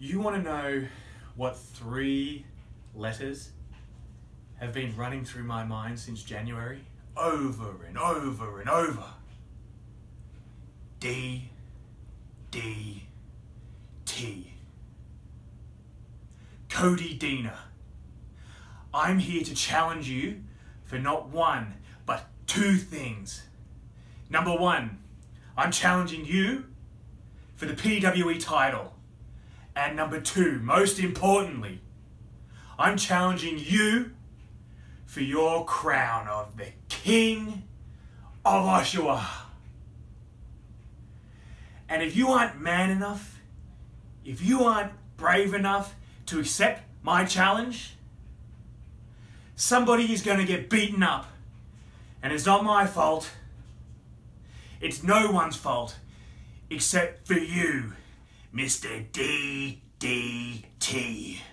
You want to know what three letters have been running through my mind since January? Over and over and over. D, D, T. Cody Deaner. I'm here to challenge you for not one, but two things. Number one, I'm challenging you for the PWE title. And number two, most importantly, I'm challenging you for your crown of the King of Oshawa. And if you aren't man enough, if you aren't brave enough to accept my challenge, somebody is going to get beaten up. And it's not my fault. It's no one's fault except for you, Mr. DDT.